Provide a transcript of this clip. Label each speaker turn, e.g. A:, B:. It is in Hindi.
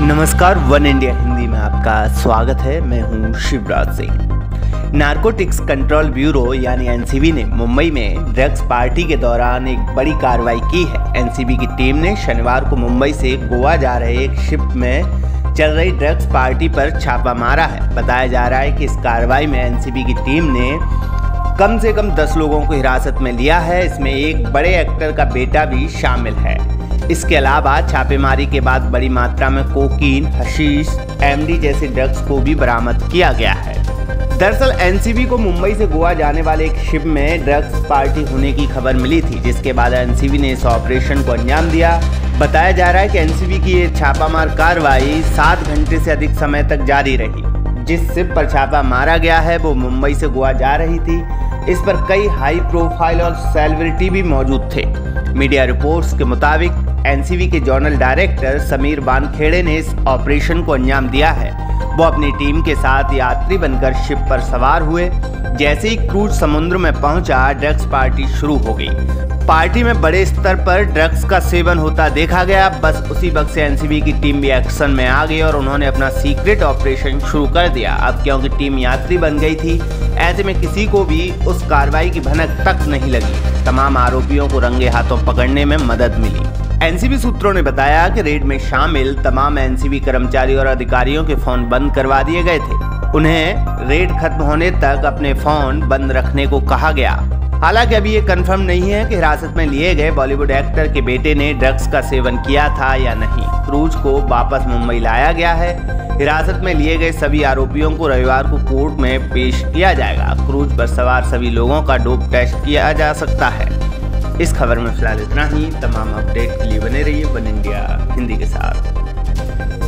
A: नमस्कार, वन इंडिया हिंदी में आपका स्वागत है। मैं हूँ Shivraj Singh. Narcotics control bureau यानी एनसीबी ने मुंबई में ड्रग्स पार्टी के दौरान एक बड़ी कार्रवाई की है। एनसीबी की टीम ने शनिवार को मुंबई से गोवा जा रहे एक शिप में चल रही ड्रग्स पार्टी पर छापा मारा है। बताया जा रहा है कि इस कार्रवाई में एनसीबी की टीम ने कम से कम 10 लोगों को हिरासत में लिया है। इसमें एक बड़े एक्टर का बेटा भी शामिल है। इसके अलावा छापेमारी के बाद बड़ी मात्रा में कोकीन, हशीश एमडी जैसे ड्रग्स को भी बरामद किया गया है। दरअसल एनसीबी को मुंबई से गोवा जाने वाले एक शिप में ड्रग्स पार्टी होने की खबर मिली थी, जिसके बाद एनसीबी ने इस ऑपरेशन को अंजाम दिया। बताया जा रहा है कि एनसीबी की ये छापामार कार्रवाई सात घंटे से अधिक समय तक जारी रही। जिस शिप पर छापा मारा गया है, वो मुंबई से गोवा जा रही थी। इस पर कई हाई प्रोफ़ाइल और सेलिब्रिटी भी मौजूद थे। मीडिया रिपोर्ट्स के मुताबिक एनसीबी के जर्नल डायरेक्टर समीर बानखेड़े ने इस ऑपरेशन को अंजाम दिया है। वो अपनी टीम के साथ यात्री बनकर शिप पर सवार हुए। जैसे ही क्रूज समुद्र में पहुँचा, ड्रग्स पार्टी शुरू हो गई। पार्टी में बड़े स्तर पर ड्रग्स का सेवन होता देखा गया। बस उसी वक्त से एनसीबी की टीम भी एक्शन में आ गई और उन्होंने अपना सीक्रेट ऑपरेशन शुरू कर दिया। अब क्योंकि टीम यात्री बन गई थी, ऐसे में किसी को भी उस कार्रवाई की भनक तक नहीं लगी। तमाम आरोपियों को रंगे हाथों पकड़ने में मदद मिली। एनसीबी सूत्रों ने बताया कि रेड में शामिल तमाम एनसीबी कर्मचारी और अधिकारियों के फ़ोन बंद करवा दिए गए थे। उन्हें रेड खत्म होने तक अपने फ़ोन बंद रखने को कहा गया। हालाँकि अभी ये कंफर्म नहीं है कि हिरासत में लिए गए बॉलीवुड एक्टर के बेटे ने ड्रग्स का सेवन किया था या नहीं। क्रूज को वापस मुंबई लाया गया है। हिरासत में लिए गए सभी आरोपियों को रविवार को कोर्ट में पेश किया जाएगा। क्रूज पर सवार सभी लोगों का डोप टेस्ट किया जा सकता है। इस खबर में फ़िलहाल इतना ही। तमाम अपडेट के लिए बने रहिए वन इंडिया हिंदी के साथ।